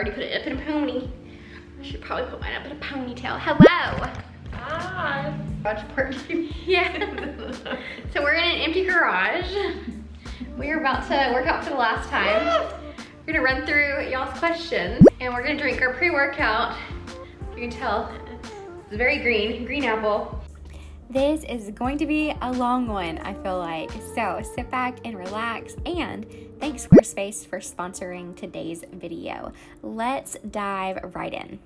already put it up in a pony. I should probably put mine up in a ponytail. Hello. Hi. Garage party. Yeah. so we're in an empty garage. We are about to work out for the last time. We're gonna run through y'all's questions and we're gonna drink our pre-workout. You can tell it's very green, green apple. This is going to be a long one, I feel like. So sit back and relax. And thanks, Squarespace, for sponsoring today's video. Let's dive right in.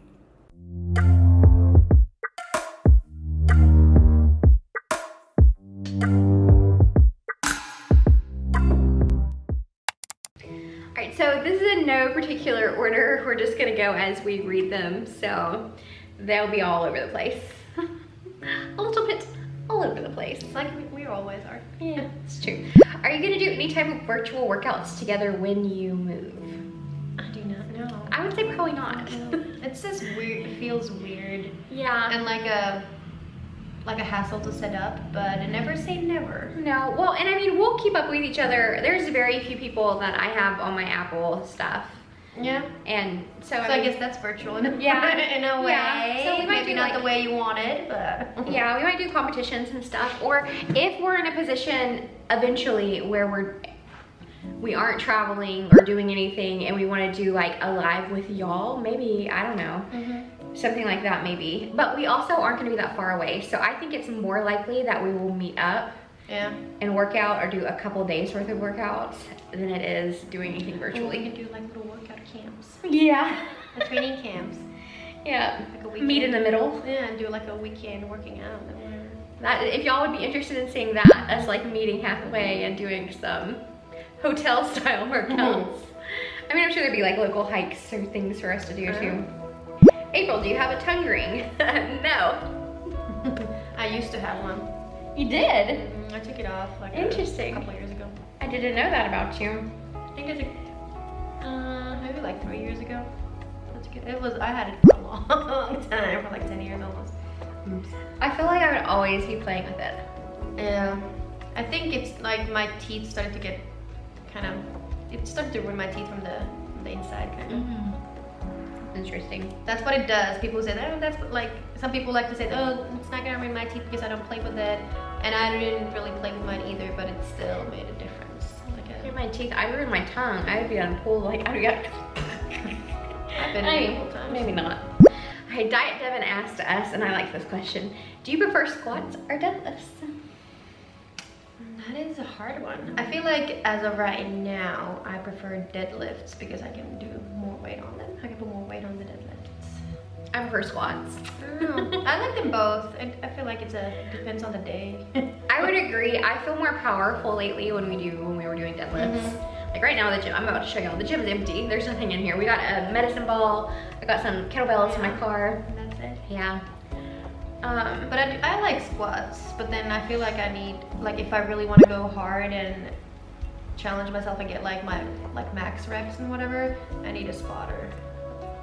All right, so this is in no particular order. We're just gonna go as we read them. So they'll be all over the place. a little bit all over the place. Like we, always are. Yeah, it's true. Are you gonna do any type of virtual workouts together when you move? I do not know. I would say probably not. It's just weird. It feels weird yeah. and like a like a hassle to set up, but never say never. No, well, and I mean, we'll keep up with each other. There's very few people that I have on my Apple stuff. Yeah. And so, So I guess that's virtual in a, Yeah. in a way. Yeah. So we might Maybe do, not like- the way you wanted, but yeah, we might do competitions and stuff. Or if we're in a position eventually where we're we aren't traveling or doing anything and we want to do like a live with y'all, maybe, I don't know. Mhm. Something like that maybe. But we also aren't gonna be that far away. So I think it's more likely that we will meet up yeah. and work out or do a couple days worth of workouts than it is doing anything Or we virtually. could do like little workout camps, Yeah. a training camps. Yeah. Like a Meet in the middle. Yeah, and do like a weekend working out. That if y'all would be interested in seeing that, as like meeting halfway and doing some hotel style workouts. I mean, I'm sure there'd be like local hikes or things for us to do uh-huh. too. April, do you have a tongue ring? no. I used to have one. You did? Mm, I took it off like Interesting. a couple years ago. I didn't know that about you. I think it's a, uh, maybe like three years ago. It. It was I had it for a long time, for like ten years almost. Oops. I feel like I would always be playing with it. Yeah, I think it's like my teeth started to get kind of. It started to ruin my teeth from the from the inside, kind of. Interesting. That's what it does. People say, oh, that's like some people like to say, oh, it's not gonna ruin my teeth because I don't play with it, and I didn't really play with mine either, but it still made a difference. Like Ruin a, uh, my teeth. I ruined my tongue. I would be on pool like I would get. I've been I- a couple times. Maybe not. Hey, Diet Devan asked us, and I like this question. Do you prefer squats or deadlifts? That is a hard one. Mm-hmm. I feel like as of right now, I prefer deadlifts because I can do more weight on them. I can put more weight on the deadlifts. I prefer squats. I don't know. I like them both. I, I feel like it's a depends on the day. I would agree. I feel more powerful lately when we do when we were doing deadlifts. Mhm. Like right now, the gym. I'm about to show y'all. The gym is empty. There's nothing in here. We got a medicine ball. I got some kettlebells in my car. That's it. Yeah. Um, But I, do- I like squats. But then I feel like I need like if I really want to go hard and challenge myself and get like my like max reps and whatever, I need a spotter.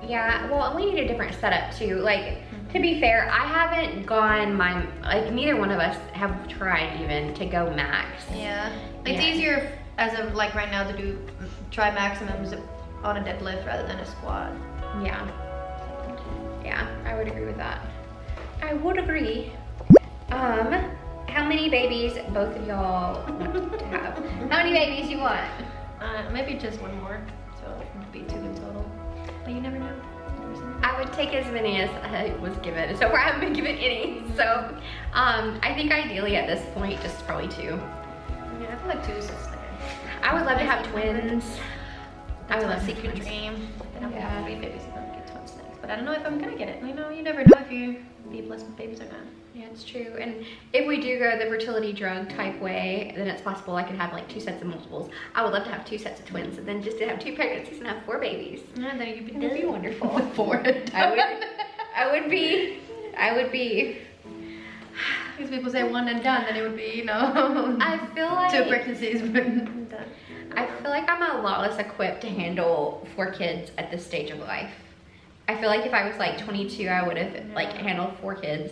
Yeah, well, we need a different setup too. Like, to be fair, I haven't gone my like neither one of us have tried even to go max. Yeah. It's Yeah. easier as of like right now to do try maximums on a deadlift rather than a squat. Yeah. Yeah, I would agree with that. I would agree. Um, how many babies both of y'all want to have? How many babies you want? Uh, maybe just one more, so it would be two in total. Would take as many as I was given. So far, I haven't been given any. So, um, I think ideally at this point, just probably two. Yeah, I feel like two is just like I would love to have twins. I would love to have secret dream. I'm gonna Yeah. have three babies and then get twins next. But I don't know if I'm gonna get it. You know, you never know if you be blessed with babies or not. Yeah, it's true. And if we do go the fertility drug type way, then it's possible I could have like two sets of multiples. I would love to have two sets of twins, and then just to have two pregnancies and have four babies. Yeah, then you'd be would be wonderful. Four. I would, I would be, I would be. Because people say one and done, then it would be, you know, I feel like two pregnancies, but. I feel like I'm a lot less equipped to handle four kids at this stage of life. I feel like if I was like 22, I would have like handled four kids.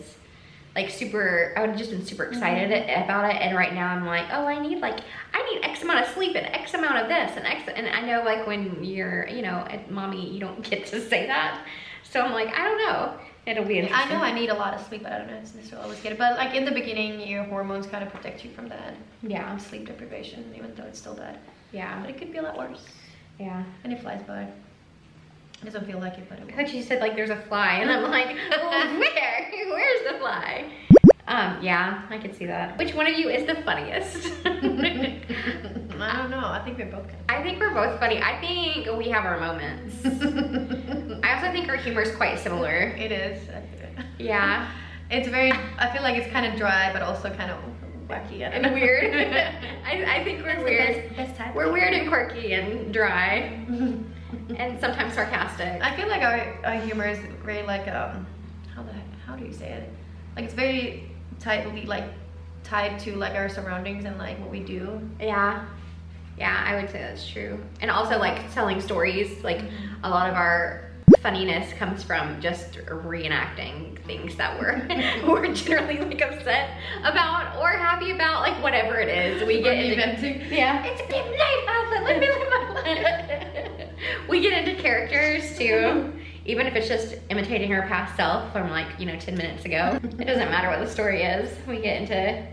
Like super, I would have just been super excited Mm-hmm. about it. And right now I'm like, oh, I need like, I need X amount of sleep and X amount of this and X. And I know like when you're, you know, at mommy, you don't get to say that. So I'm like, I don't know. It'll be I know I need a lot of sleep, but I don't know if necessarily always get it. But like in the beginning, your hormones kind of protect you from that. Yeah. Sleep deprivation, even though it's still bad. Yeah. But it could be a lot worse. Yeah. And it flies by. It doesn't feel like it, but it I thought you said like there's a fly, and I'm like, oh, where? Where's the fly? Um, yeah, I could see that. Which one of you is the funniest? I don't know. I think we're both I think we're both funny. I think we have our moments. I also think our humor is quite similar. it is. I feel it. Yeah. It's very. I feel like it's kind of dry, but also kind of wacky. And know. weird. I, I think we're weird. Best, type. We're weird and quirky and dry and sometimes sarcastic. I feel like our, our humor is very like um how the how do you say it? Like it's very tightly like tied to like our surroundings and like what we do. Yeah. Yeah, I would say that's true. And also like telling stories, like a lot of our funniness comes from just reenacting things that we're we're generally like upset about or happy about, like whatever it is. We get into Yeah. It's a big life outlet. Let me live my life. We get into characters too. Even if it's just imitating our past self from like, you know, 10 minutes ago. It doesn't matter what the story is. We get into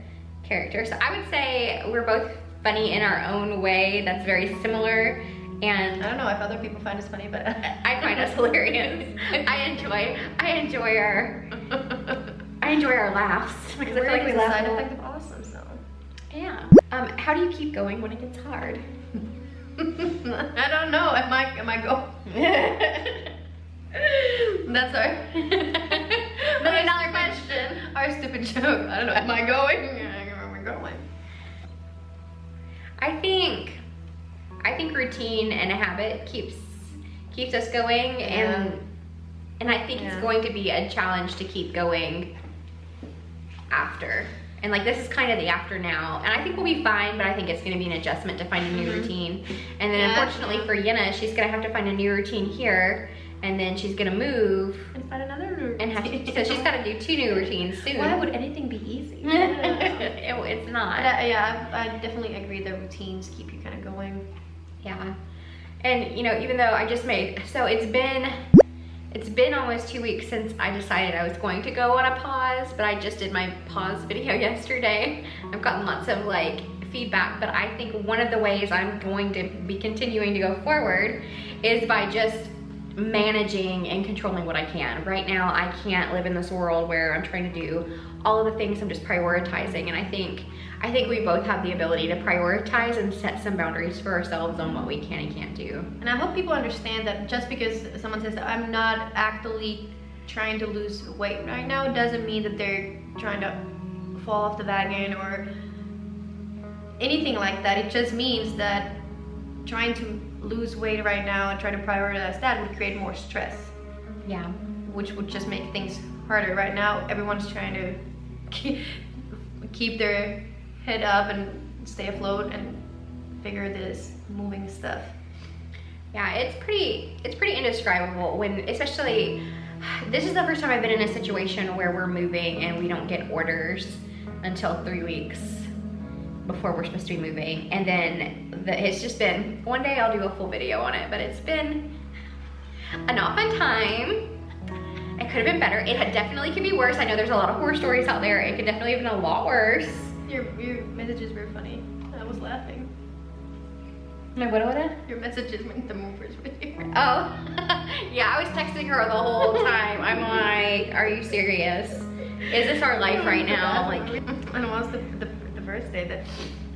characters. So I would say we're both funny in our own way that's very similar. And I don't know if other people find us funny, but I find us hilarious. I enjoy I enjoy our I enjoy our laughs because I feel like we laugh. side effect of awesome. So Yeah. Um, how do you keep going when it gets hard? I don't know. Am I am I go? That's our Million dollar question. our stupid joke. I don't know. Am I going? Am I going? I think I think routine and a habit keeps keeps us going and and I think Yeah. it's going to be a challenge to keep going after. And like this is kind of the after now. And I think we'll be fine, but I think it's gonna be an adjustment to find a new Mhm. routine. And then Yeah. unfortunately for Yenna, she's gonna have to find a new routine here and then she's gonna move And find another routine. and have to, so she's gotta do two new routines soon. Why would anything be easy? it, it's not. I, yeah, I, I definitely agree the routines keep you kind of going. Yeah. And you know, even though I just made so it's been it's been almost two weeks since I decided I was going to go on a pause, but I just did my pause video yesterday. I've gotten lots of like feedback, but I think one of the ways I'm going to be continuing to go forward is by just managing and controlling what I can. Right now, I can't live in this world where I'm trying to do all of the things I'm just prioritizing. And I think I think we both have the ability to prioritize and set some boundaries for ourselves on what we can and can't do. And I hope people understand that just because someone says that I'm not actively trying to lose weight right now doesn't mean that they're trying to fall off the wagon or anything like that. It just means that trying to lose weight right now and try to prioritize that would create more stress, Yeah. which would just make things harder. Right now, everyone's trying to keep, keep their head up and stay afloat and figure this moving stuff. Yeah, it's pretty it's pretty indescribable when especially this is the first time I've been in a situation where we're moving and we don't get orders until 3 weeks before we're supposed to be moving. And then the, it's just been one day I'll do a full video on it, but it's been a not fun time. It could have been better. It had definitely could be worse. I know there's a lot of horror stories out there. It could definitely have been a lot worse. Your, your messages were funny. I was laughing. My what it? Your messages when the movers were here. Oh, yeah, I was texting her the whole time. I'm like, are you serious? Is this our life right now? Like, and it was the, the, the first day that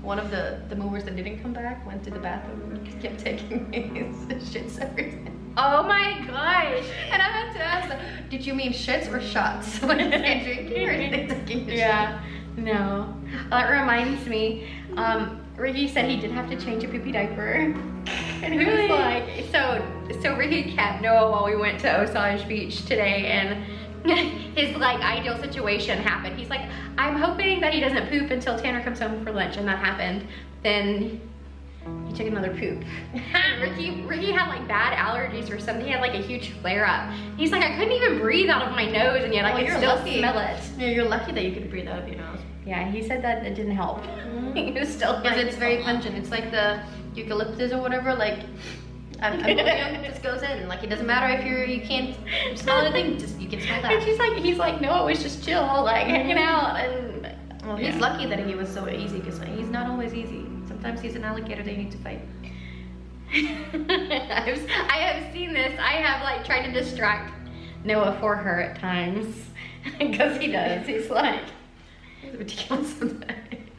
one of the, the movers that didn't come back went to the bathroom and kept taking his shits everything. oh my gosh. And I had to ask them, did you mean shits or shots? When they drinking or they taking the Yeah, no. That reminds me, um, Ricky said he did have to change a poopy diaper. And he Really? was like, so, so Ricky kept Noah while we went to Osage Beach today and his like ideal situation happened. He's like, I'm hoping that he doesn't poop until Tanner comes home for lunch and that happened. Then he took another poop. Ricky, Ricky had like bad allergies or something. He had like a huge flare up. He's like, I couldn't even breathe out of my nose, and yet I oh, could you're still lucky. smell it. Yeah, you're lucky that you could breathe out of your nose. Yeah, he said that it didn't help. he was still Because it's very oh, pungent. It's like the eucalyptus or whatever. Like, I'm, I'm it just goes in. Like, it doesn't matter if you're you can't smell anything. Just you can smell that. And she's like, he's like, no, it was just chill, like hanging mm-hmm. out, and Well, he's Yeah. lucky that he was so easy because he's not always easy. Sometimes he's an alligator that you need to fight. I've, I have seen this. I have like tried to distract Noah for her at times because he does. He's like, It's ridiculous sometimes.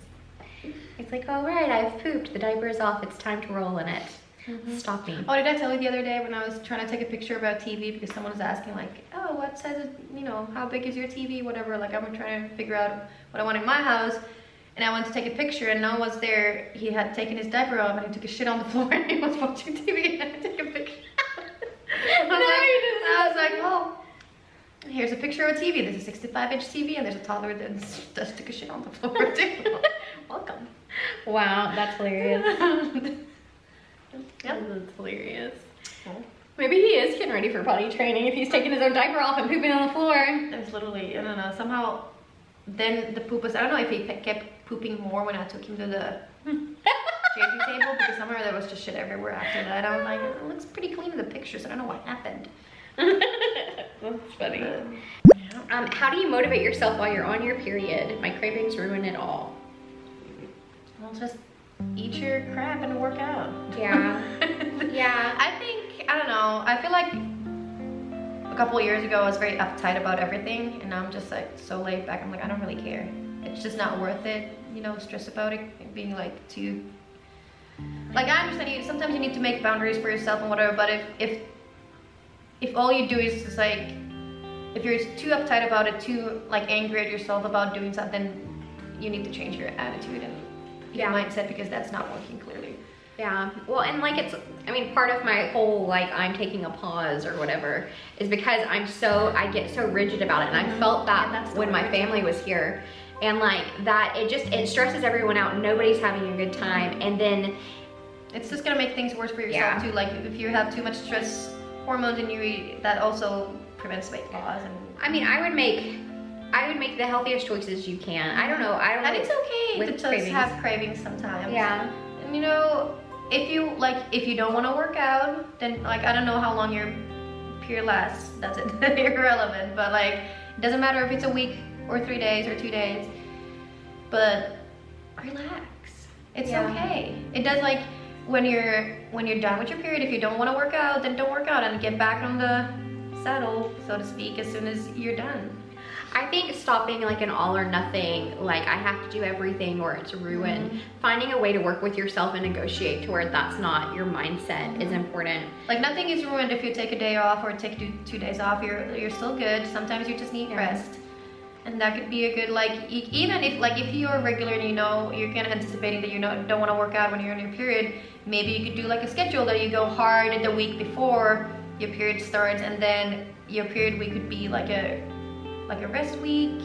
he's like, all right, I've pooped. The diaper is off. It's time to roll in it. Mm-hmm. Stop me. Oh, did I tell you the other day when I was trying to take a picture about TV because someone was asking like, oh, what size is, you know, how big is your TV, whatever. Like I'm trying to figure out what I want in my house. And I went to take a picture and no one was there. He had taken his diaper off and he took a shit on the floor and he was watching TV and I took a picture. I was No, like. I was like, well, here's a picture of a TV. There's a 65 inch TV and there's a toddler that just took a shit on the floor too. Welcome. Wow, that's hilarious. Yep. That's hilarious. Oh. Maybe he is getting ready for potty training if he's taking his own diaper off and pooping on the floor. There's literally, I don't know, somehow then the poop was, I don't know if he kept pooping more when I took him to the changing table because somewhere there was just shit everywhere after that. I was like, it looks pretty clean in the pictures. I don't know what happened. That's funny. But. Um, how do you motivate yourself while you're on your period? My cravings ruin it all. Well, just eat your crap and work out. Yeah. Yeah. I think, I don't know, I feel like a couple of years ago I was very uptight about everything and now I'm just like so laid back. I'm like, I don't really care. It's just not worth it, you know, stress about it, being like too like I understand you sometimes you need to make boundaries for yourself and whatever, but if if if all you do is just like if you're too uptight about it, too like angry at yourself about doing something, you need to change your attitude and Yeah. mindset because that's not working clearly. Yeah. Well, and like it's, I mean, part of my whole like I'm taking a pause or whatever is because I'm so, I get so rigid about it. And I Mhm. felt that when my family was here. And like that, it just, it stresses everyone out. Nobody's having a good time. And then, It's just gonna make things worse for yourself Yeah. too. Like if you have too much stress hormones in you, that also prevents weight loss. And, I mean, I would make, I would make the healthiest choices you can. I don't know. I don't and know. it's okay with to just cravings. have cravings sometimes. Yeah. And you know, if you like, if you don't want to work out, then like I don't know how long your period lasts. That's it. Irrelevant. But like, it doesn't matter if it's a week or three days or two days. But relax. It's Yeah. okay. It does like when you're when you're done with your period. If you don't want to work out, then don't work out and get back on the saddle, so to speak, as soon as you're done. I think stopping like an all or nothing, like I have to do everything or it's ruined. Mm-hmm. Finding a way to work with yourself and negotiate to where that's not your mindset is important. Like nothing is ruined if you take a day off or take two, two days off. You're you're still good. Sometimes you just need Yeah. rest, and that could be a good like e- even if like if you're regular and you know you're kind of anticipating that you know, don't want to work out when you're on your period. Maybe you could do like a schedule that you go hard the week before your period starts, and then your period week could be like a like a rest week.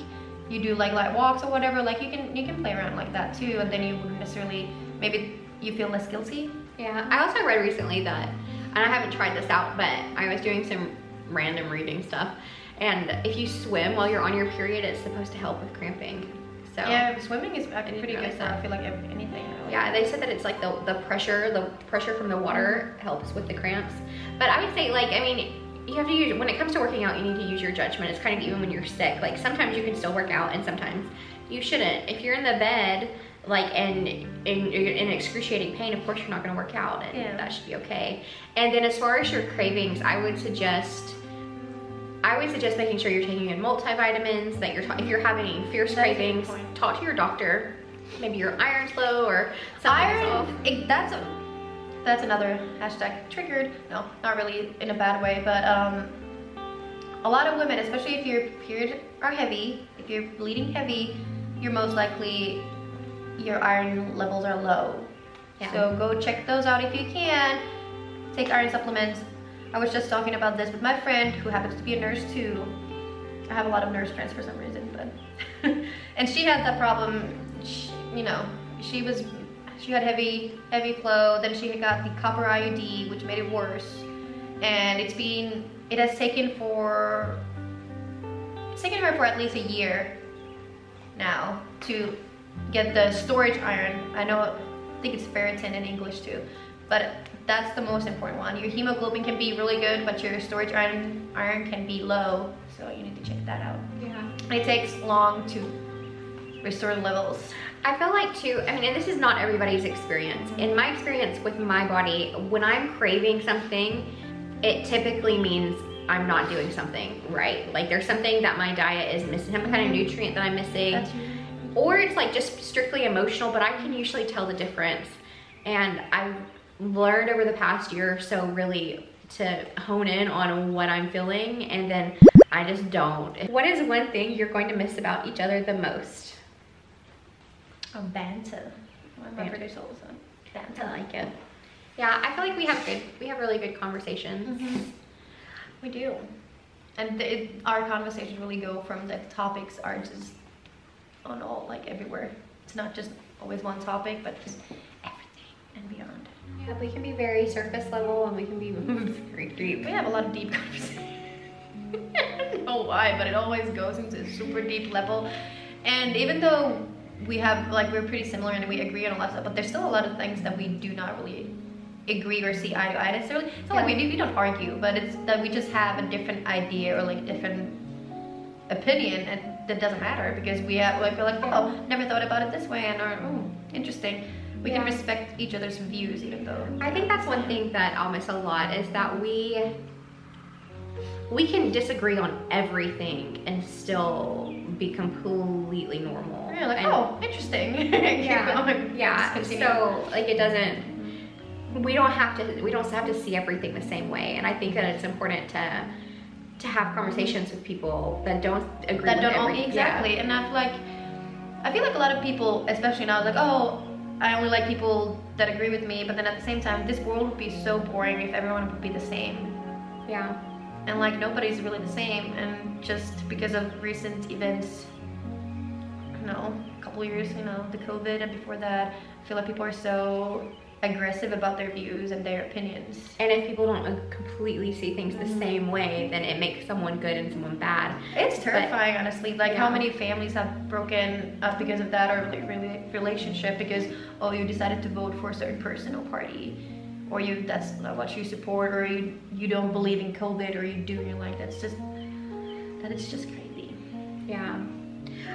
You do like light walks or whatever. Like you can you can play around like that too, and then you wouldn't necessarily maybe you feel less guilty. Yeah, I also read recently that, and I haven't tried this out, but I was doing some random reading stuff. And if you swim while you're on your period, it's supposed to help with cramping. So Yeah, swimming is pretty good for. I feel like anything. really. Yeah, they said that it's like the, the pressure, the pressure from the water helps with the cramps. But I would say like, I mean, you have to use, when it comes to working out, you need to use your judgment. It's kind of even when you're sick. Like sometimes you can still work out and sometimes you shouldn't. If you're in the bed, like, and, you're in excruciating pain, of course you're not gonna work out and Yeah. that should be okay. And then as far as your cravings, I would suggest, I would suggest making sure you're taking in multivitamins, that you're, if you're having fierce That's cravings, talk to your doctor. Maybe your iron's low or something. Iron, it, that's a, that's another hashtag triggered. No, not really in a bad way, but um, a lot of women, especially if your period are heavy, if you're bleeding heavy, you're most likely your iron levels are low. Yeah. So go check those out if you can. Take iron supplements. I was just talking about this with my friend who happens to be a nurse too. I have a lot of nurse friends for some reason, but and she had that problem. She, you know, she was she had heavy heavy flow. Then she got the copper IUD, which made it worse. And it's been it has taken for it's taken her for at least a year now to get the storage iron. I know I think it's ferritin in English too, but that's the most important one. Your hemoglobin can be really good, but your storage iron iron can be low. So you need to check that out. Yeah. It takes long to restore the levels. I feel like too, I mean, and this is not everybody's experience. In my experience with my body, when I'm craving something, it typically means I'm not doing something right. Like there's something that my diet is missing, some kind of nutrient that I'm missing. Or it's like just strictly emotional, but I can usually tell the difference. And I've learned over the past year or so really to hone in on what I'm feeling and then I just don't. What is one thing you're going to miss about each other the most? Oh, banter. One of my Banter. British souls. I Banter. like it. Yeah, I feel like we have good, we have really good conversations. Mhm. We do. And the, it, our conversations really go from the topics are just on all, like everywhere. It's not just always one topic, but just everything and beyond. Yeah, we can be very surface level and we can be very deep. We have a lot of deep conversations. I don't know why, but it always goes into a super deep level. And even though we have, like, we're pretty similar and we agree on a lot of stuff, but there's still a lot of things that we do not really agree or see eye to eye necessarily. It's not like we do, we don't argue, but it's that we just have a different idea or like different opinion, and that doesn't matter because we have like we're like, oh, never thought about it this way, and uh, or oh, interesting. We can respect each other's views, even though. I think that's one thing that I'll miss a lot is that we we can disagree on everything and still be completely normal. Yeah, like And- oh, interesting. Yeah, yeah. So like it doesn't. We don't have to. We don't have to see everything the same way, and I think that it's important to to have conversations with people that don't agree. that with don't every, exactly and i feel like i feel like a lot of people especially now like oh i only like people that agree with me but then at the same time this world would be so boring if everyone would be the same Yeah. and like nobody's really the same and just because of recent events know a couple years you know the covid and before that i feel like people are so aggressive about their views and their opinions And if people don't completely see things the mm-hmm. same way, then it makes someone good and someone bad. It's But- terrifying, honestly. Like how many families have broken up because of that, or like really relationship because oh you decided to vote for a certain person or party, or you that's not what you support, or you you don't believe in COVID, or you do. And you're like that's just that is just crazy. Yeah.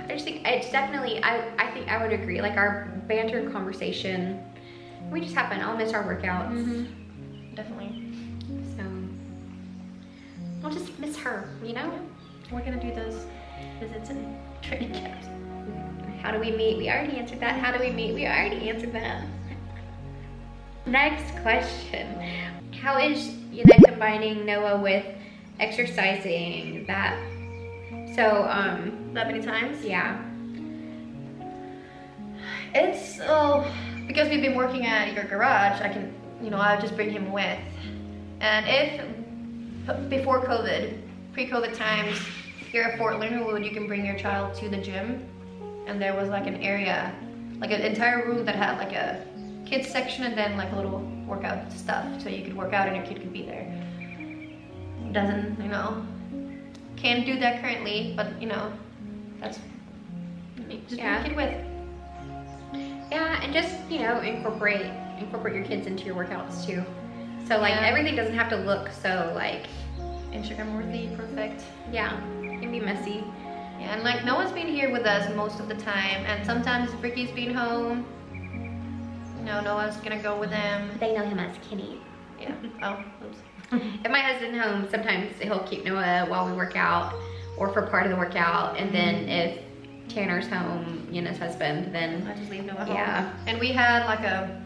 I just think it's definitely, I, I think I would agree. Like our banter and conversation, we just happen. I'll miss our workouts. Mm-hmm. Definitely. So I'll just miss her, you know? We're gonna do those visits and training camps. How do we meet? We already answered that. How do we meet? We already answered that. Next question. How is you know combining Noah with exercising that? So, um, That many times. yeah. It's oh because we've been working at your garage. I can you know I just bring him with, and if before COVID, pre-COVID times, here at Fort Leonard Wood, you can bring your child to the gym, and there was like an area, like an entire room that had like a kids section and then like a little workout stuff, so you could work out and your kid could be there. Doesn't you know? Can't do that currently, but you know, that's just Yeah. your kid with. Yeah, and just you know incorporate incorporate your kids into your workouts too. So like Yeah. everything doesn't have to look so like Instagram worthy, perfect. yeah, it can be messy. Yeah, and like no one's been here with us most of the time, and sometimes Ricky's been home, you know, Noah's gonna go with them. They know him as Kenny. Yeah. Oh, oops. If my husband's home, sometimes he'll keep Noah while we work out or for part of the workout. And then mm-hmm. if Tanner's home, Yenna's husband, then I just leave Noah home. Yeah. And we had like a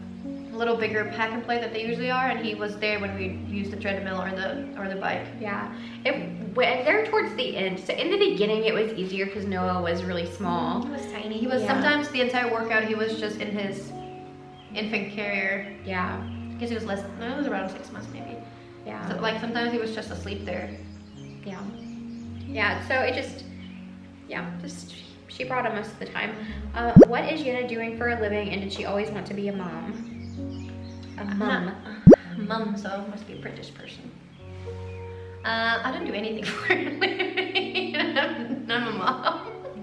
little bigger pack and play that they usually are, and he was there when we used the treadmill or the or the bike. yeah. It, went they're towards the end. So in the beginning, it was easier because Noah was really small. He was tiny. He was Yeah. sometimes the entire workout he was just in his infant carrier. Yeah. because he was less. No, it was around six months maybe. Yeah. So, like sometimes he was just asleep there. Yeah. Yeah, so it just, yeah, just she brought him most of the time. Uh, what is Yenna doing for a living, and did she always want to be a mom? A mom. not- mum, so must be a British person. Uh, I don't do anything for a living. I'm I'm a mom.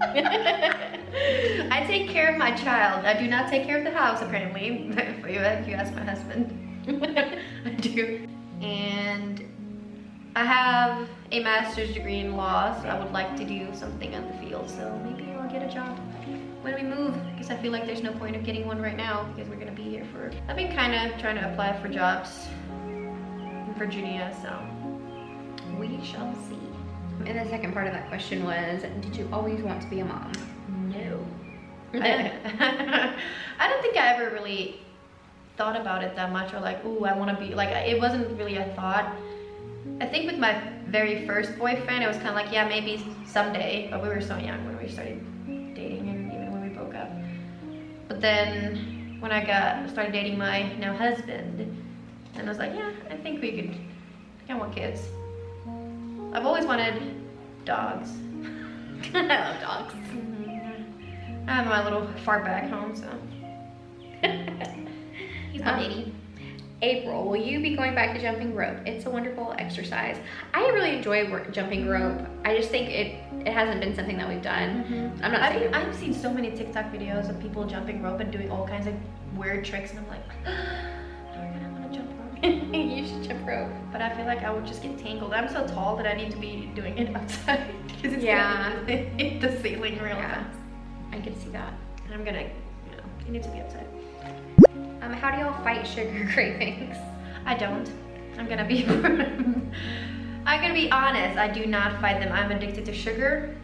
I take care of my child. I do not take care of the house, apparently. If you ask my husband, I do. And I have a master's degree in law, so I would like to do something in the field. So maybe I'll get a job when we move, because I feel like there's no point of getting one right now because we're gonna be here for. I've been kind of trying to apply for jobs in Virginia, so we shall see. And the second part of that question was, did you always want to be a mom? No. I, I don't think I ever really thought about it that much or like, ooh, I want to be like it wasn't really a thought. I think with my very first boyfriend, it was kind of like, yeah, maybe someday, but we were so young when we started dating and even when we broke up. But then when I got started dating my now husband, and I was like, yeah, I think we could. I I want kids. I've always wanted dogs. I love dogs. Mm-hmm. I have my little far back home, so April, will you be going back to jumping rope? It's a wonderful exercise. I really enjoy work, jumping rope. I just think it it hasn't been something that we've done. Mm-hmm. I'm not I've, saying I've seen so many TikTok videos of people jumping rope and doing all kinds of weird tricks, and I'm like, I want to jump rope. you should jump rope. But I feel like I would just get tangled. I'm so tall that I need to be doing it outside because it's Yeah. gonna hit the ceiling real Yeah. fast. I can see that. And I'm gonna, you know, it needs to be outside. Um, how do y'all fight sugar cravings? I don't. I'm gonna be. I'm gonna be honest. I do not fight them. I'm addicted to sugar.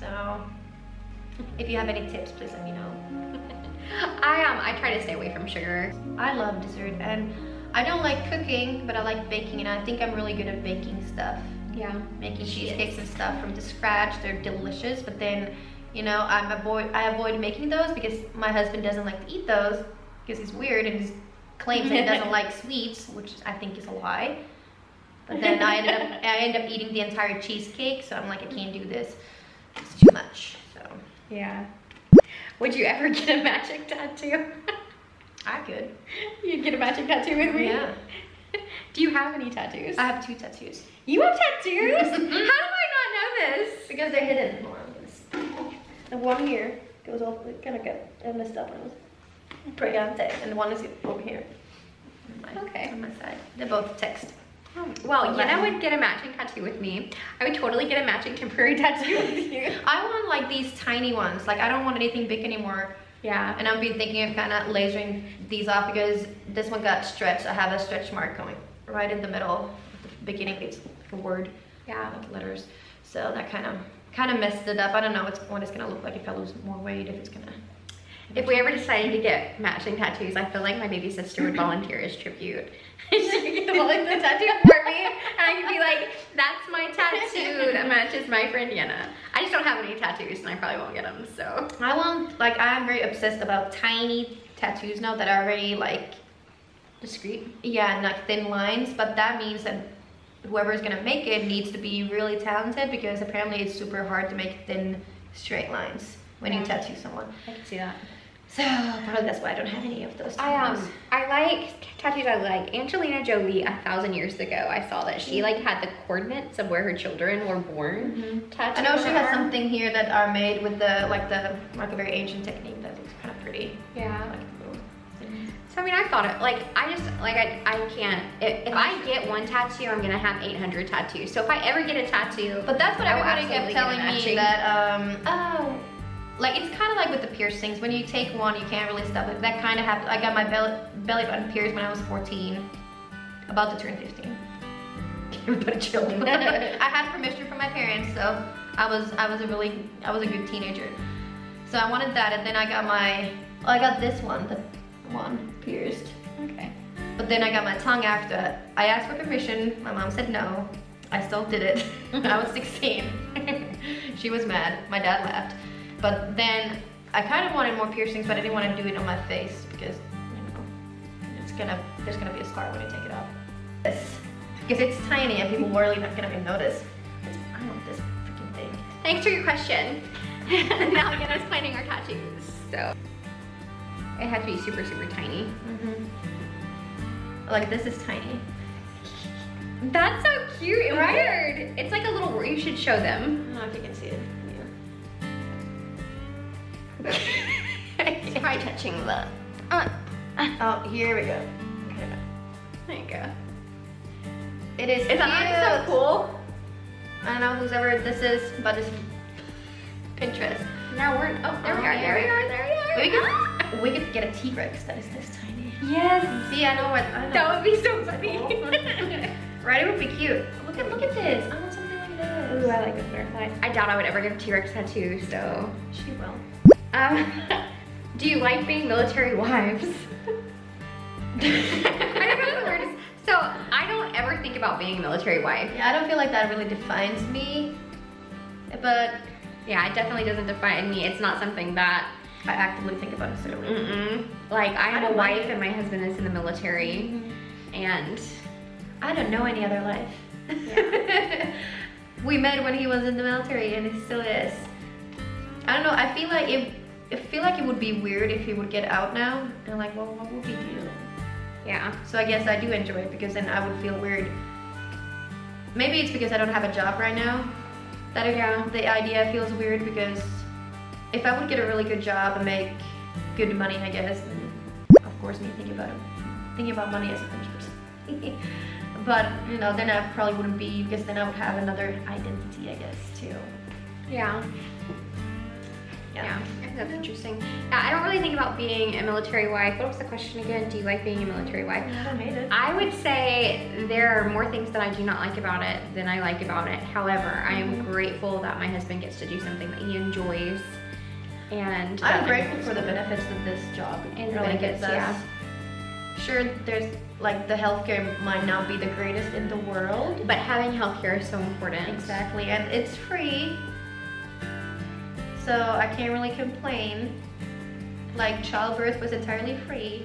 So, if you have any tips, please let me know. I um I try to stay away from sugar. I love dessert, and I don't like cooking, but I like baking, and I think I'm really good at baking stuff. Yeah. Making cheesecakes and stuff from the scratch. They're delicious, but then, you know, I'm avoid I avoid making those because my husband doesn't like to eat those because he's weird and he claims that he doesn't like sweets, which I think is a lie. But then I ended up I ended up eating the entire cheesecake, so I'm like I can't do this. It's too much. So Yeah. Would you ever get a magic tattoo? I could. You'd get a magic tattoo with me? Yeah. Do you have any tattoos? I have two tattoos. you have tattoos? How do I not know this? Because they're hidden. Hold on, this. The one here goes all kind of got messed up on Pregante, and the one is over here. My, Okay. On my side. They're both text. Oh, well, Latin. Yenna would get a matching tattoo with me. I would totally get a matching temporary tattoo with you. I want like these tiny ones. Like I don't want anything big anymore. Yeah. And I've been thinking of kind of lasering these off because this one got stretched. I have a stretch mark going right in the middle, the beginning. It's like a word. Yeah. like letters. So that kind of kind of messed it up. I don't know what's, what it's gonna look like if I lose more weight. If it's gonna. If we ever decided to get matching tattoos, I feel like my baby sister would volunteer as tribute. she could get the, tattoo for me, and I could be like, "That's my tattoo that matches my friend Yenna." I just don't have any tattoos, and I probably won't get them. So I won't. like I'm very obsessed about tiny tattoos now that are very like discreet. yeah and like thin lines. But that means that whoever is gonna make it needs to be really talented because apparently it's super hard to make thin straight lines when you tattoo someone. I can see that. So probably that's why I don't have any of those. I tattoos. um I like tattoos I like. Angelina Jolie a thousand years ago I saw that she like had the coordinates of where her children were born I tattooed. know she has something here that are made with the like the like a very ancient technique that looks kind of pretty. Yeah. Like. So I mean, I thought it like I just like I I can't. If, if I get one tattoo, I'm gonna have 800 tattoos. So if I ever get a tattoo, But that's what I will everybody kept absolutely get a telling me that um oh like it's kind of like with the piercings when you take one you can't really stop it. That kind of happened. I got my belly belly button pierced when I was 14, about to turn 15. Everybody chill. I had permission from my parents, so I was I was a really I was a good teenager. So I wanted that, and then I got my well, I got this one, the one pierced. okay. But then I got my tongue after. I asked for permission. My mom said no. I still did it. I was 16. she was mad. My dad laughed. But then I kind of wanted more piercings, but I didn't want to do it on my face because you know it's gonna there's gonna be a scar when I take it off. This because it's tiny and people are really not gonna even notice. I want this freaking thing. Thanks for your question. now Yenna's planning our tattoos. So it has to be super, super tiny. Mm-hmm. Like this is tiny. That's so cute and Right? weird. It's like a little, you should show them. I don't know if you can see it. Try touching the, uh, Oh, here we go. there you go. It is. Is that not so cool? I don't know who's ever this is, but it's Pinterest. Now we're, oh, there we Oh, are, there we are, there we are. We could we could get a T-Rex that is this tiny. Yes. See, I know what. I know. That would be so funny. right, it would be cute. Look at look at this. I want something like this. Ooh, I like the butterflies. I doubt I would ever get a T-Rex tattoo, so. She will. Um, do you like being military wives? I don't know the word is. So I don't ever think about being a military wife. Yeah, I don't feel like that really defines me, but Yeah, it definitely doesn't define me. It's not something that, I actively think about it certainly. mm-mm. like I I have a wife and my husband is in the military, and I don't know any other life. we met when he was in the military, and he still is. I don't know. I feel like it. I feel like it would be weird if he would get out now. And like, well, what would we do? yeah, So I guess I do enjoy it because then I would feel weird. Maybe it's because I don't have a job right now. That it, Yeah. the idea feels weird because if I would get a really good job and make good money, I guess, then of course me thinking about it, thinking about money as a French person. but you know, then I probably wouldn't be because then I would have another identity, I guess, too. yeah. Yeah, I think that's interesting. Yeah, I don't really think about being a military wife. What was the question again? Do you like being a military wife? I made it. I would say there are more things that I do not like about it than I like about it. However, I am Mm-hmm. grateful that my husband gets to do something that he enjoys. And I'm grateful for the benefits of this job And the really benefits, gives us. yeah. Sure, there's like the healthcare might not be the greatest in the world. But having healthcare is so important. Exactly, and it's free. So I can't really complain. Like childbirth was entirely free.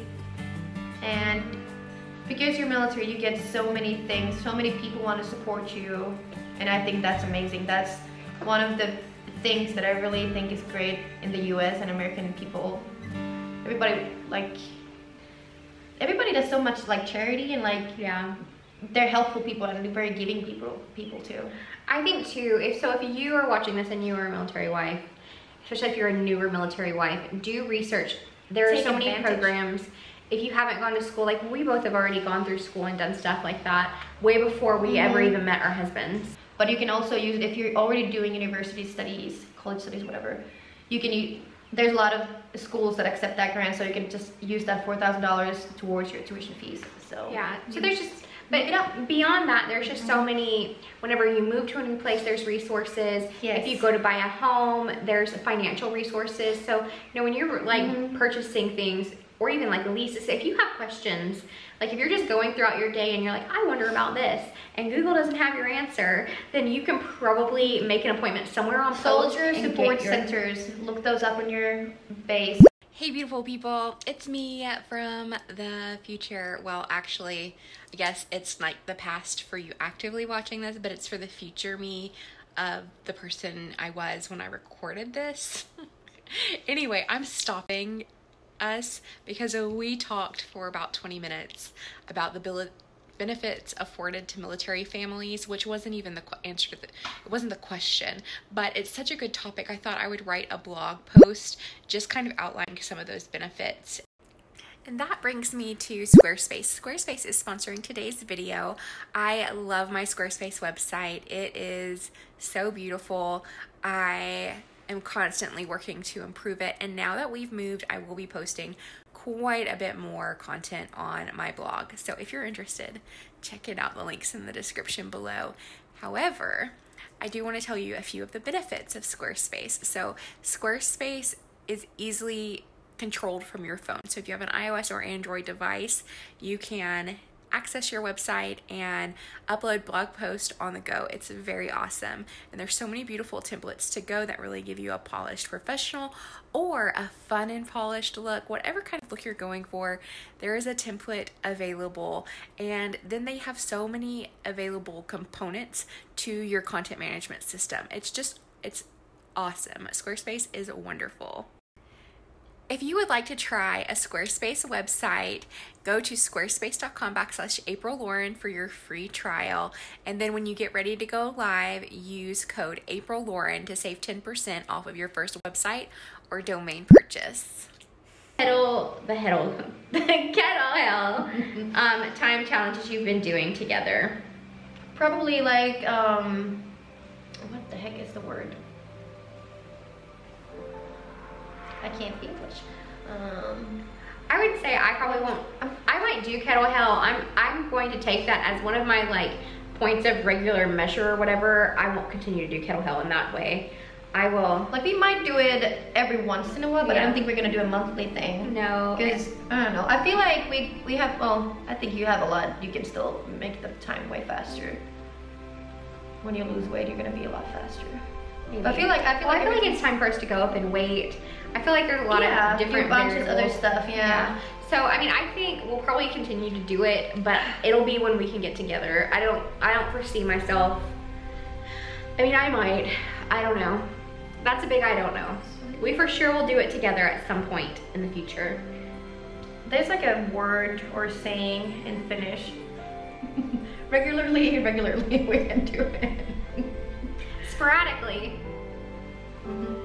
And because you're military, you get so many things. So many people want to support you. And I think that's amazing. That's one of the things that I really think is great in the US and American people. Everybody like everybody does so much like charity and like Yeah. they're helpful people and they're very giving people people too. I think too, if so if you are watching this and you are a military wife, especially if you're a newer military wife, do research. There are Take so many programs. If you haven't gone to school, like we both have already gone through school and done stuff like that way before we ever Mhm. even met our husbands. But you can also use if you're already doing university studies, college studies, whatever. You can use. There's a lot of schools that accept that grant, so you can just use that four thousand dollars towards your tuition fees. So Yeah. So there's just, but it up. beyond that, there's just so many. Whenever you move to a new place, there's resources. Yes. If you go to buy a home, there's financial resources. So you know when you're like Mhm. purchasing things, or even like leases, if you have questions, like if you're just going throughout your day and you're like, I wonder about this, and Google doesn't have your answer, then you can probably make an appointment somewhere on soldier support centers. Look those up on your base. Hey, beautiful people. It's me from the future. Well, actually, I guess it's like the past for you actively watching this, but it's for the future me of the person I was when I recorded this. anyway, I'm stopping us because we talked for about 20 minutes about the bill benefits afforded to military families, which wasn't even the answer to the, it wasn't the question, but it's such a good topic. I thought I would write a blog post just kind of outlining some of those benefits. And that brings me to Squarespace. Squarespace is sponsoring today's video. I love my Squarespace website. It is so beautiful. I am constantly working to improve it. And now that we've moved, I will be posting quite a bit more content on my blog. So if you're interested, check it out. The link's in the description below. However, I do want to tell you a few of the benefits of Squarespace. So, Squarespace is easily controlled from your phone. So, if you have an iOS or Android device, you can access your website and upload blog posts on the go. It's very awesome. And there's so many beautiful templates to go that really give you a polished professional or a fun and polished look, whatever kind of look you're going for. There is a template available and then they have so many available components to your content management system. It's just it's awesome. Squarespace is wonderful. If you would like to try a Squarespace website, go to squarespace.com backslash April Lauren for your free trial. And then when you get ready to go live, use code April Lauren to save 10% off of your first website or domain purchase. Kettle, the kettle, the kettlebell um, time challenges you've been doing together. Probably like, um, what the heck is the word? I can't speak English. Um, I would say I probably won't. I might do kettlebell. I'm I'm going to take that as one of my like points of regular measure or whatever. I won't continue to do kettlebell in that way. I will. like we might do it every once in a while, but I don't think we're gonna do a monthly thing. No, Because I don't know. I feel like we we have. Well, I think you have a lot. You can still make the time way faster. When you lose weight, you're gonna be a lot faster. maybe. I feel like I feel Well, like I feel like it's time for us to go up in weight. I feel like there's a lot yeah, of different a bunch other stuff. Yeah. So I mean, I think we'll probably continue to do it, but it'll be when we can get together. I don't, I don't foresee myself. I mean, I might. I don't know. That's a big I don't know. We for sure will do it together at some point in the future. There's like a word or saying in Finnish. regularly, regularly, we can do it. Sporadically. That.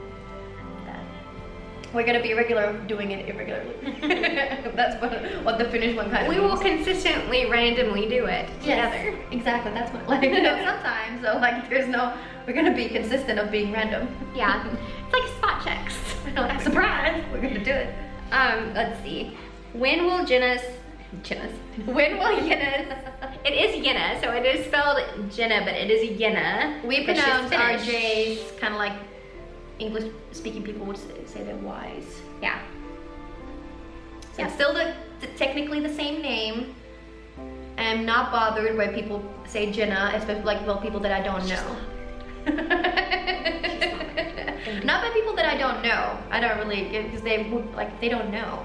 We're gonna be regular doing it irregularly. that's what, what the Finnish one kind of We will consistently, randomly do it Yes, together. exactly. That's what like you know, sometimes. So like, there's no. We're gonna be consistent of being random. Yeah, it's like spot checks. like, surprise! We're gonna do it. Um, let's see. When will Jenna's Jenna's when will Yenna's it is Yenna, so it is spelled Jenna, but it is Yenna. We pronounce our J's kind of like English speaking people would say, say they're wise. Yeah. So It's still the, the- technically the same name. I'm not bothered when people say Jenna, especially like well people that I don't know. not by people that I don't know. I don't really because they would like they don't know.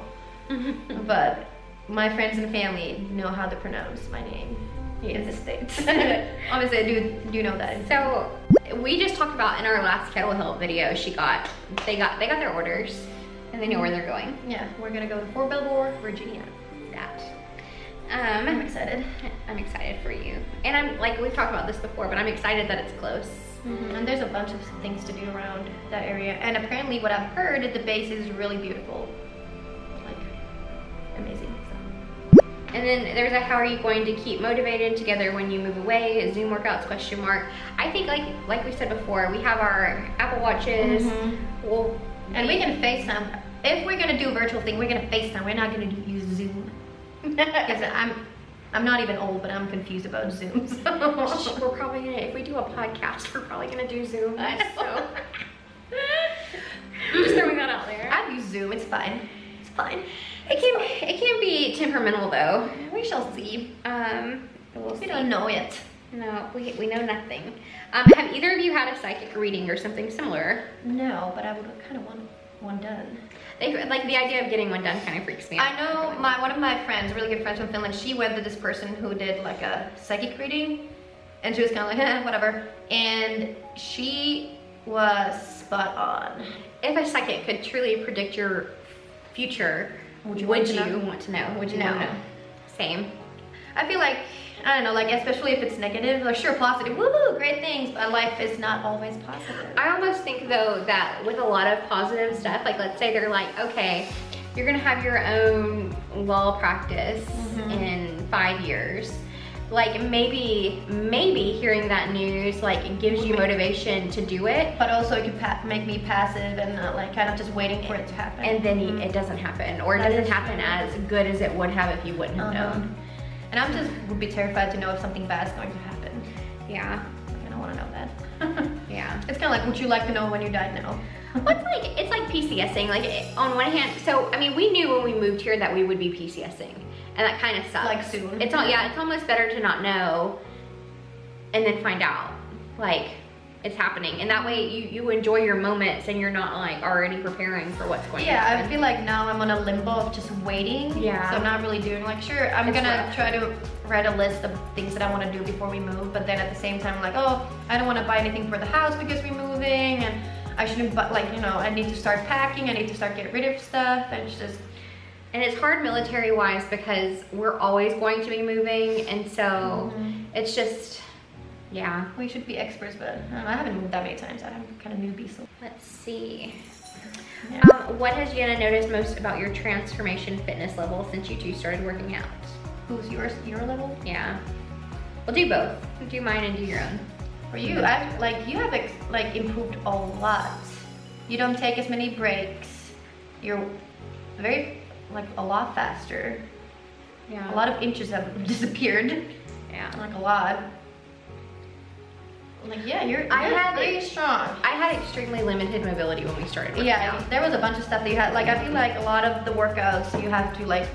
but my friends and family know how to pronounce my name in the states. Obviously, I do do know that. So we just talked about in our last kettlebell video, she got they got they got their orders and they know where they're going. Yeah, we're gonna go to Fort Belvoir, Virginia. That. I'm Um, excited. I'm excited for you, and I'm like we've talked about this before, but I'm excited that it's close. Mhm, And there's a bunch of things to do around that area. And apparently, what I've heard, the base is really beautiful. And then there's a how are you going to keep motivated together when you move away? Zoom workouts question mark. I think like like we said before, we have our Apple watches. Mhm. We'll And we can FaceTime. If we're gonna do a virtual thing, we're gonna FaceTime. We're not gonna use Zoom. Because I'm, I'm not even old, but I'm confused about Zoom. So. we're probably gonna if we do a podcast, we're probably gonna do Zoom. I know. So. Just throwing that out there. I've used Zoom. It's fine. It's fine. It can it can be temperamental though. We shall see. Um, we'll We see. don't know yet. No, we, we know nothing. Um, have either of you had a psychic reading or something similar? No, but I would kind of want one done. They, like the idea of getting one done kind of freaks me out. I know my one of my friends, really good friends from Finland. She went to this person who did like a psychic reading, and she was kind of like, eh, whatever. And she was spot on. If a psychic could truly predict your future, Would would you you, want to know? want to know? Would you No. want to know? Same. I feel like I don't know, like especially if it's negative, like sure positive, woohoo, great things, but life is not always positive. I almost think though that with a lot of positive stuff, like let's say they're like, okay, you're gonna have your own law practice Mhm. in five years. Like maybe, maybe hearing that news like it gives you motivation to do it, But also it could pa- make me passive and not like kind of just waiting for it to happen. and then Mhm. it doesn't happen, or it That doesn't happen true. as good as it would have if you wouldn't have Uh-huh. known. And I'm just would be terrified to know if something bad is going to happen. Yeah, I don't want to know that. yeah. it's kind of like, would you like to know when you die now? Well, it's like it's like PCSing. Like it- on one hand, so I mean, we knew when we moved here that we would be PCSing, and that kind of sucks. Like soon. It's all yeah. It's almost better to not know, and then find out, like it's happening, and that way you you enjoy your moments, and you're not like already preparing for what's going to Yeah, I feel like now I'm on a limbo of just waiting. Yeah. So I'm not really doing like sure I'm It's gonna rough. try to write a list of things that I want to do before we move, but then at the same time I'm like oh I don't want to buy anything for the house because we're moving, and I shouldn't, but like, you know, I need to start packing, I need to start getting rid of stuff, and it's just, And it's hard military wise because we're always going to be moving, and so Mhm. it's just, yeah. we should be experts, but I, I haven't moved that many times. I'm kind of newbie, so. Let's see. Yeah. Um, what has Jenna noticed most about your transformation fitness level since you two started working out? Who's yours, your level? Yeah. We'll do both. Do mine and do your own. For you, I like you have ex- like improved a lot. You don't take as many breaks. You're very like a lot faster. Yeah. A lot of inches have disappeared. Yeah. Like a lot. Like yeah, you're, I you're had very it- strong. I had extremely limited mobility when we started working Yeah, out. there was a bunch of stuff that you had. Like I feel like a lot of the workouts you have to like.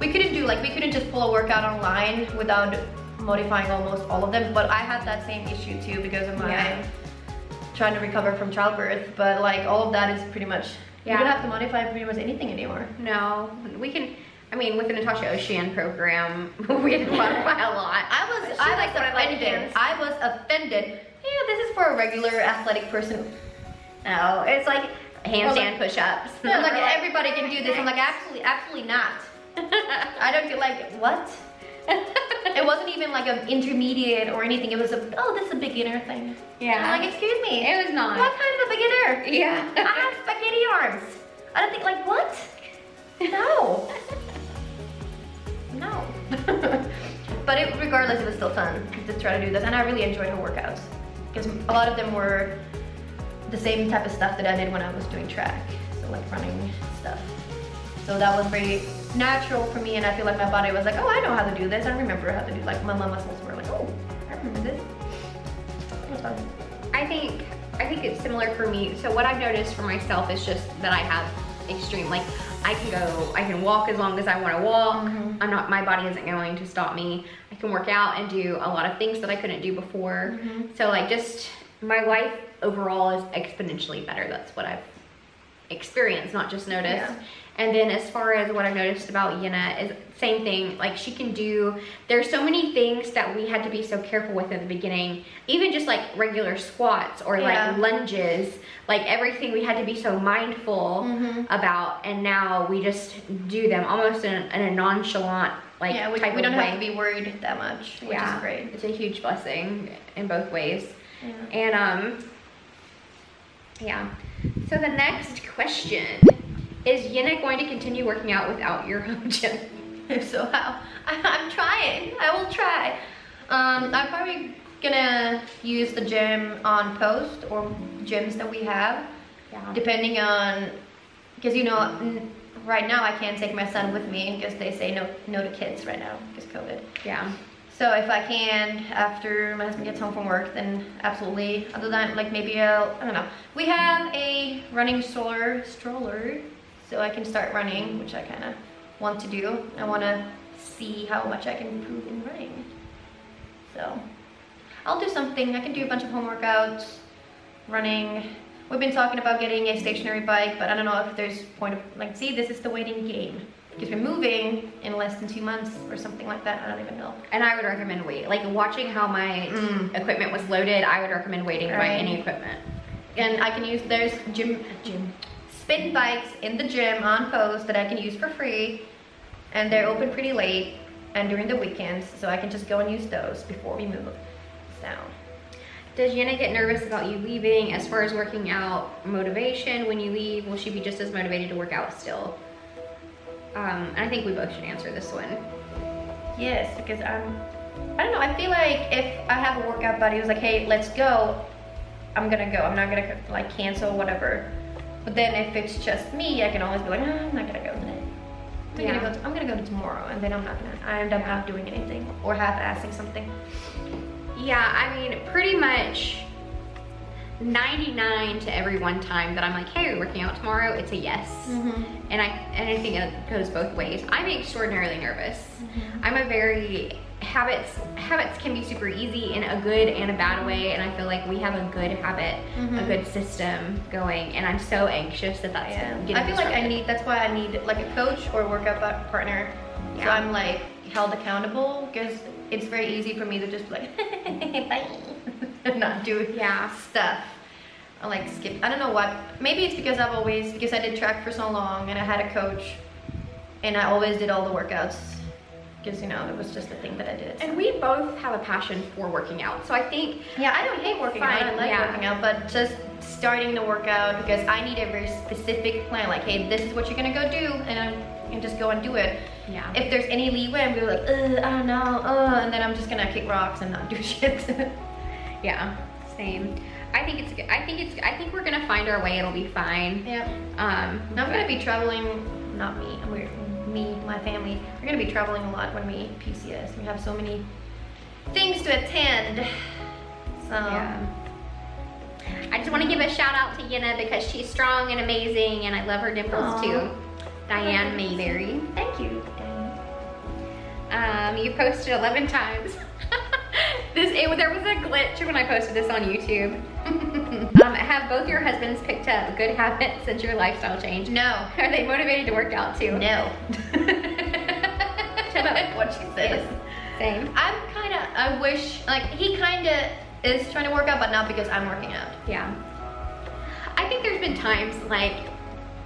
We couldn't do like we couldn't just pull a workout online without modifying almost all of them. But I had that same issue too because of my Yeah. trying to recover from childbirth. But like all of that is pretty much. You Yeah. don't have to modify pretty much anything anymore. No, we can. I mean, with the Natacha Océane program, we had to modify a lot. I was I likes was when I like offended. I was offended. Yeah, this is for a regular athletic person. No, it's like handstand Well, push-ups. I'm like everybody can do this. I'm like absolutely, absolutely not. I don't get like what? It wasn't even like an intermediate or anything. It was a oh, this is a beginner thing. Yeah. I'm like, excuse me. It was not. What kind of a beginner? Yeah. I have spaghetti arms. I don't think like what? No. No. but it, regardless, it was still fun to try to do this, and I really enjoyed her workouts because a lot of them were the same type of stuff that I did when I was doing track, so like running stuff. So that was very natural for me, and I feel like my body was like, oh, I know how to do this. I remember how to do. Like my muscles were like, oh, I remember this. It was fun. I think I think it's similar for me. So what I've noticed for myself is just that I have extreme like I can go I can walk as long as I want to walk. Mhm. I'm not my body isn't going to stop me. I can work out and do a lot of things that I couldn't do before. Mhm. So like just my life overall is exponentially better. That's what I've experienced, not just noticed. Yeah. And then as far as what I've noticed about Yenna is same thing. Like she can do there's so many things that we had to be so careful with at the beginning. Even just like regular squats or Yeah. like lunges, like everything we had to be so mindful Mhm. about and now we just do them almost in, in a nonchalant like yeah, we, type we of don't way. have to be worried that much, which yeah. is great. It's a huge blessing in both ways. Yeah. And um yeah. So the next question is Yenna going to continue working out without your home gym? If so, how? I, I'm trying. I will try. Um, I'm probably gonna use the gym on post or gyms that we have, Yeah. depending on, because you know, n- right now I can't take my son with me because they say no, no to kids right now because COVID. Yeah. So if I can, after my husband gets home from work, then absolutely. Other than like maybe I'll, I don't know. We have a running stroller, stroller, so I can start running, which I kind of want to do. I want to see how much I can improve in running. So I'll do something. I can do a bunch of home workouts, running. We've been talking about getting a stationary bike, but I don't know if there's point of like, see, this is the waiting game. Because we're moving in less than two months or something like that. I don't even know. And I would recommend wait. Like watching how my Mm. equipment was loaded, I would recommend waiting to buy any equipment. and I can use there's gym gym spin bikes in the gym on post that I can use for free, and they're open pretty late and during the weekends, so I can just go and use those before we move So. Does Yenna get nervous about you leaving as far as working out motivation when you leave? Will she be just as motivated to work out still? Um, and I think we both should answer this one. Yes, because I'm. I don't know. I feel like if I have a workout buddy who's like, "Hey, let's go," I'm gonna go. I'm not gonna like cancel whatever. But then if it's just me, I can always be like, "No, I'm not gonna go today. I'm Yeah. gonna go. I'm gonna go tomorrow," and then I'm not gonna. I end up not doing anything or half-assing something. Yeah, I mean, pretty much 99 to every one time that I'm like, hey, are we working out tomorrow? It's a yes. Mm-hmm. And I and I think it goes both ways. I'm extraordinarily nervous. I'm a very habits habits can be super easy in a good and a bad way and i feel like we have a good habit mm -hmm. a mm-hmm. good system going and i'm so anxious that that's yeah. getting i feel disrupted. like i need that's why i need like a coach or a workout partner yeah. so i'm like held accountable because it's very easy for me to just like not do yeah stuff I like skip i don't know what maybe it's because i've always because i did track for so long and i had a coach and i always did all the workouts because you know it was just a thing that I did. And we both have a passion for working out, so I think yeah, I don't hate working fine, out. I like yeah. working out, but just starting to work out because I need a very specific plan. Like, hey, this is what you're gonna go do, and I'm and just go and do it. Yeah. If there's any leeway, I'm gonna be like, I don't know, uh, and then I'm just gonna kick rocks and not do shit. yeah. Same. I think it's. I think it's. I think we're gonna find our way. It'll be fine. Yeah. Um. I'm gonna be traveling. Not me. I'm weird me, my family. We're gonna be traveling a lot when we PCS. We have so many things to attend. So yeah. I just want to give a shout out to Yenna because she's strong and amazing and I love her dimples Aww. too. Diane Mayberry. Thank you. Um, you posted 11 times. this it, There was a glitch when I posted this on YouTube. um, have both your husbands picked up good habits since your lifestyle change? No. Are they motivated to work out too? No. Shut up. What she says. Same. I'm kind of, I wish, like, he kind of is trying to work out, but not because I'm working out. Yeah. I think there's been times, like,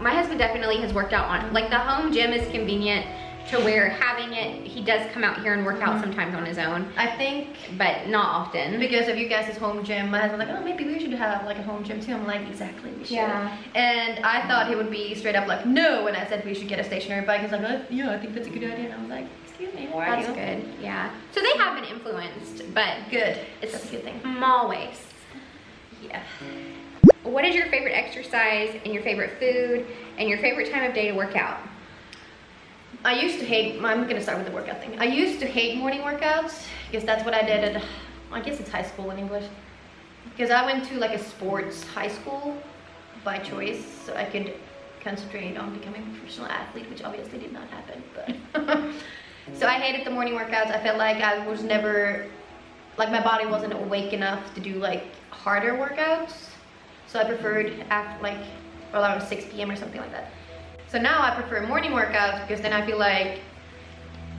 my husband definitely has worked out on, like, the home gym is convenient to where having it, he does come out here and work out mm-hmm. sometimes on his own. I think. But not often. Because of you guys' home gym, my husband's like, oh, maybe we should have like a home gym too. I'm like, exactly, we should. Yeah. And I thought he would be straight up like, no, when I said we should get a stationary bike. He's like, uh, yeah, I think that's a good idea. And I was like, excuse me, why That's good, yeah. So they have been influenced, but good. It's that's a good thing. Small waste. Yeah. What is your favorite exercise and your favorite food and your favorite time of day to work out? I used to hate, I'm gonna start with the workout thing. I used to hate morning workouts because that's what I did at, I guess it's high school in English. Because I went to like a sports high school by choice so I could concentrate on becoming a professional athlete, which obviously did not happen, but. so I hated the morning workouts. I felt like I was never, like my body wasn't awake enough to do like harder workouts. So I preferred after like around 6 p.m. or something like that. So now I prefer morning workouts because then I feel like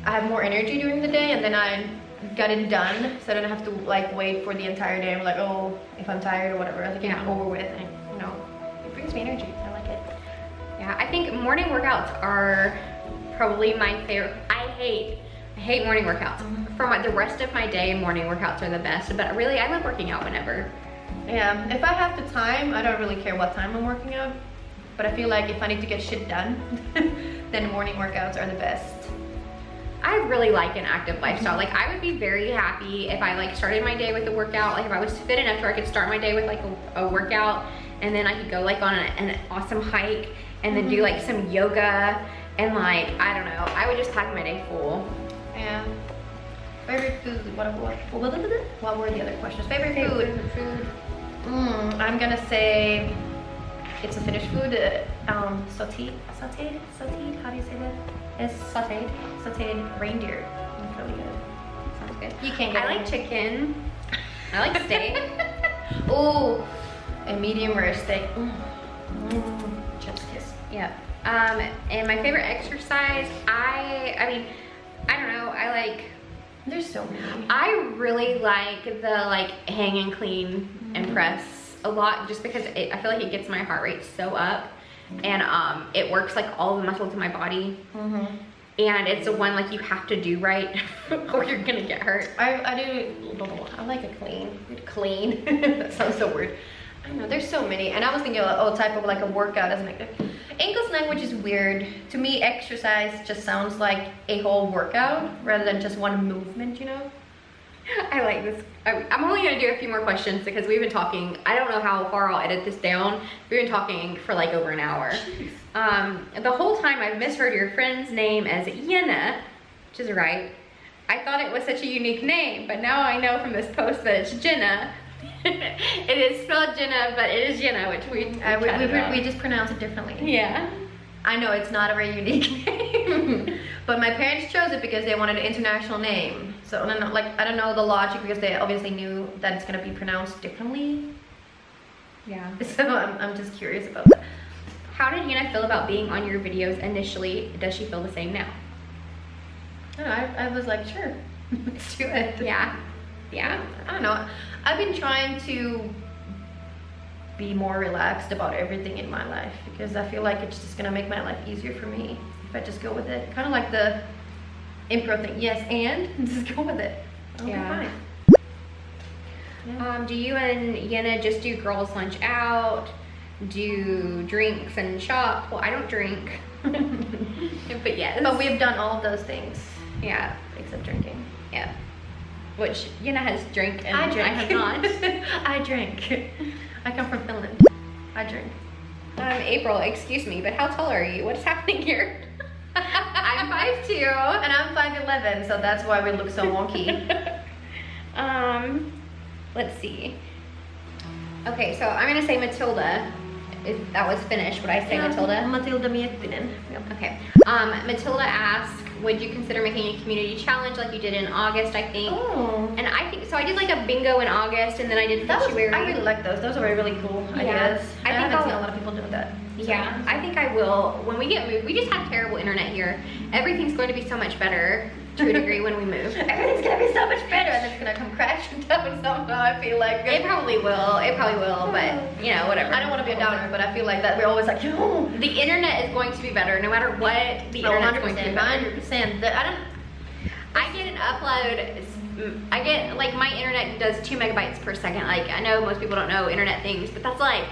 I have more energy during the day and then I got it done so I don't have to like wait for the entire day. I'm like, oh, if I'm tired or whatever, I can yeah. over with and you know, it brings me energy. I like it. Yeah, I think morning workouts are probably my favorite. I hate, I hate morning workouts. Mm-hmm. For my, the rest of my day, morning workouts are the best, but really I love working out whenever. Yeah, if I have the time, I don't really care what time I'm working out but I feel like if I need to get shit done, then morning workouts are the best. I really like an active lifestyle. Like I would be very happy if I like started my day with a workout. Like if I was fit enough where I could start my day with like a, a workout and then I could go like on an, an awesome hike and then mm -hmm. do mm-hmm. like some yoga and like, I don't know, I would just pack my day full. Yeah. Favorite food, what, what, what, what were the other questions? Favorite, Favorite food. food. Mm, I'm gonna say it's a finished food, uh, um, sauteed, sauteed, sauteed, how do you say that? It's sauteed, sauteed reindeer. It's really good. Sounds good. You can get I it. like chicken. I like steak. Ooh, a medium rare steak. Mm. Mm. Kiss. Yeah. Um, and my favorite exercise, I, I mean, I don't know, I like there's so many. I really like the like hang and clean mm -hmm. and press a lot just because it, I feel like it gets my heart rate so up and um, it works like all the muscles in my body. Mm-hmm. And it's the one like you have to do right or you're gonna get hurt. I, I do, I like a clean, clean, that sounds so weird. I know, there's so many. And I was thinking, oh, type of like a workout as like, active. English language is weird. To me, exercise just sounds like a whole workout rather than just one movement, you know? I like this. I'm only gonna do a few more questions because we've been talking, I don't know how far I'll edit this down. We've been talking for like over an hour. Um, the whole time I've misheard your friend's name as Yenna, which is right. I thought it was such a unique name, but now I know from this post that it's Jenna. it is spelled Jenna, but it is Yenna, which we, uh, we, we, we just pronounce it differently. Yeah. I know it's not a very unique name, but my parents chose it because they wanted an international name. So I don't know, like I don't know the logic because they obviously knew that it's gonna be pronounced differently. Yeah. So I'm, I'm just curious about that. How did Hannah feel about being on your videos initially? Does she feel the same now? I, know, I, I was like, sure, let's do it. Yeah. Yeah. I don't know. I've been trying to be more relaxed about everything in my life because I feel like it's just gonna make my life easier for me if I just go with it. Kind of like the improv thing. Yes, and just go with it. I'll Yeah. be fine. Yeah. Um, do you and Yenna just do girls' lunch out? Do drinks and shop? Well, I don't drink. but yes. But we've done all of those things yeah, except drinking. yeah. Which Yenna has drink and I drink. I, have not. I drink. I come from Finland. I drink. I'm April, excuse me, but how tall are you? What's happening here? I'm 5'2". And I'm 5'11", so that's why we look so wonky. um, let's see. Okay, so I'm gonna say Matilda. If that was Finnish, would I say Matilda? Matilda Miettinen. Yep. Okay. Um, Matilda asked, would you consider making a community challenge like you did in August, I think? Oh. And I think, so I did like a bingo in August and then I did That was, I really like those. Those were really cool Yeah. ideas. I I, think haven't I'll- seen a lot of people doing that. So- Yeah, I think I will. When we get moved, we just have terrible internet here. Everything's going to be so much better to a degree when we move. Everything's gonna be so much better, and it's gonna come crashing down somehow. I feel like It probably will. It probably will, but hmm. you know, whatever. I don't want to be a downer, but I feel like that we're always like, yo, The internet is going to be better no matter what. The no, internet's going to be better. 100 percent. I don't. I get an upload. I get like my internet does two megabytes per second. Like I know most people don't know internet things, but that's like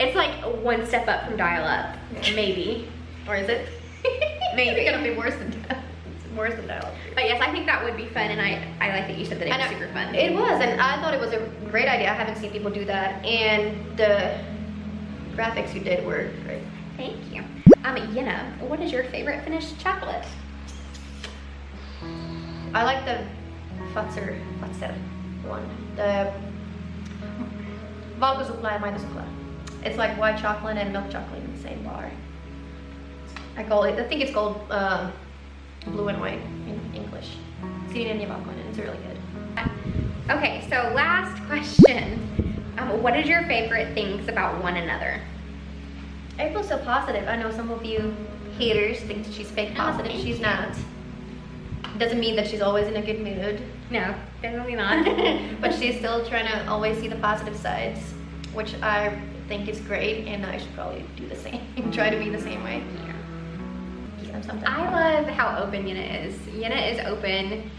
it's like one step up from dial-up, maybe. Or is it? Maybe. it's gonna be worse than that. Worse than that. But yes, I think that would be fun, and I I like that you said that it I was know. super fun. It was, and I thought it was a great idea. I haven't seen people do that, and the graphics you did were great. Thank you. Um, Yenna, what is your favorite Finnish chocolate? I like the Fazer, Fazer one. The valkosuklaa ja maitosuklaa. It's like white chocolate and milk chocolate in the same bar. I call it, I think it's called um, blue and white in English. Sininen ja valkoinen, it's really good. Okay, so last question. Um, what is your favorite things about one another? April's so positive. I know some of you haters think that she's fake Oh, positive. thank she's not. Doesn't mean that she's always in a good mood. No, definitely not. but she's still trying to always see the positive sides, which I think is great, and I should probably do the same. Try to be the same way. Yeah, sometimes. I love how open Yenna is. Yenna is open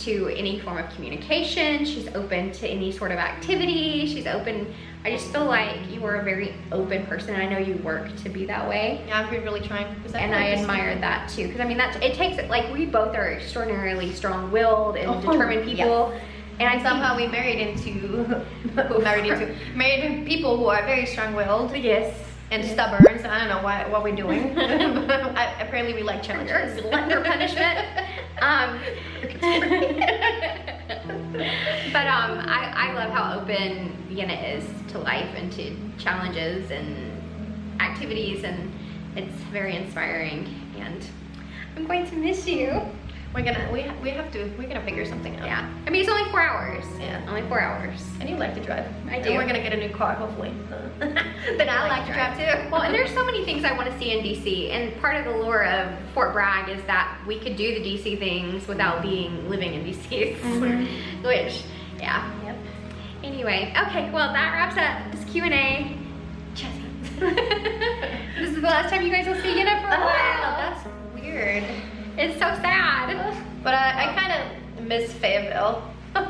to any form of communication. She's open to any sort of activity. She's open. I just feel like you are a very open person, I know you work to be that way. Yeah, I've been really trying. and I admire that too, because I mean that's it takes like we both are extraordinarily strong-willed and Oh, determined people, and I somehow we married into married into married into people who are very strong-willed yes and stubborn. So I don't know why what we're doing. I, apparently, we like challenges. Punishment. Um, but um, I, I love how open Yenna is to life and to challenges and activities, and it's very inspiring. And I'm going to miss you. We're gonna we we have to we're gonna figure something out. Yeah, I mean it's only four hours. Yeah. only four hours. And you like to drive. I And do. we're gonna get a new car, hopefully. Then I like to drive too. Well, and there's so many things I want to see in DC, and part of the lure of Fort Bragg is that we could do the DC things without being living in DC, Mhm. which, yeah. Yep. Anyway, okay, well that wraps up this Q and A. this is the last time you guys will see Yenna for a Oh, while. that's weird. It's so sad. But I, I kind of miss Fayetteville.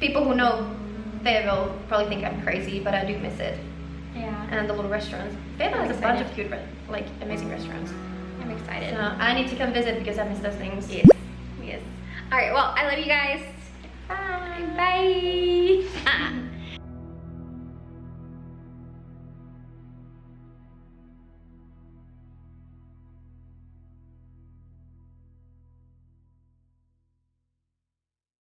People who know Fayetteville probably think I'm crazy, but I do miss it. Yeah. And the little restaurants. Fayetteville has a bunch of cute, like amazing restaurants. I'm excited. So I need to come visit because I miss those things. Yes. Yes. All right. Well, I love you guys. Bye. Bye.